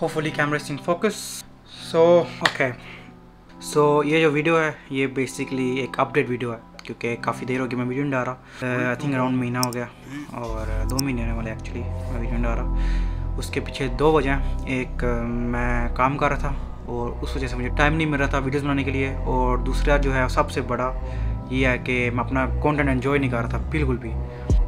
Hopefully camera in focus so okay so ये जो video है, ये बेसिकली एक अपडेट वीडियो है, क्योंकि काफ़ी देर हो गई मैं वीडियो नहीं डाल रहा। आई थिंक अराउंड महीना हो गया, और दो महीने होने वाले एक्चुअली मैं वीडियो नहीं डाल रहा। उसके पीछे दो वजह एक मैं काम कर रहा था, और उस वजह से मुझे टाइम नहीं मिल रहा था वीडियोज़ बनाने के लिए। और दूसरा जो है, सबसे बड़ा, ये है कि मैं अपना कंटेंट एंजॉय नहीं कर रहा था, बिल्कुल भी।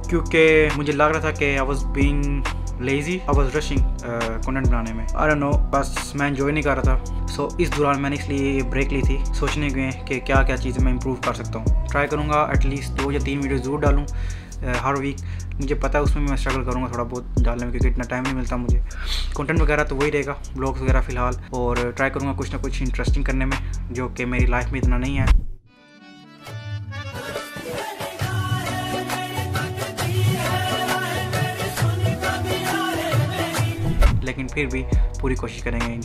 क्योंकि मुझे लग रहा था कि I was being lazy I was rushing content बनाने में। अरे नो बस मैं इन्जॉय नहीं कर रहा था। सो so, इस दौरान मैंने इसलिए ब्रेक ली थी। सोचने के कि क्या क्या चीज़ें मैं इंप्रूव कर सकता हूँ। ट्राई करूँगा एटलीस्ट दो या तीन वीडियो ज़रूर डालूँ हर वीक मुझे पता है उसमें मैं स्ट्रगल करूँगा थोड़ा बहुत डालने में क्योंकि इतना टाइम नहीं मिलता मुझे। कंटेंट वगैरह तो वही रहेगा ब्लॉग्स वगैरह फ़िलहाल। और ट्राई करूँगा कुछ ना कुछ इंटरेस्टिंग करने में जो कि मेरी लाइफ में इतना नहीं है। लेकिन फिर भी पूरी कोशिश करेंगे इन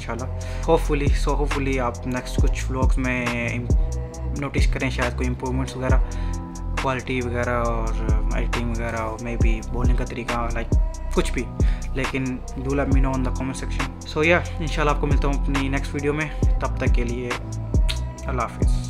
होपफुली सो होपफुली आप नेक्स्ट कुछ व्लॉग्स में नोटिस करें, शायद कोई इम्प्रूवमेंट्स वगैरह क्वालिटी वगैरह और एडिटिंग वगैरह, और मे बी बोलने का तरीका लाइक कुछ भी। लेकिन do let me know on the comment section so या इंशाल्लाह आपको मिलता हूँ अपनी नेक्स्ट वीडियो में। तब तक के लिए, अल्लाह हाफिज़।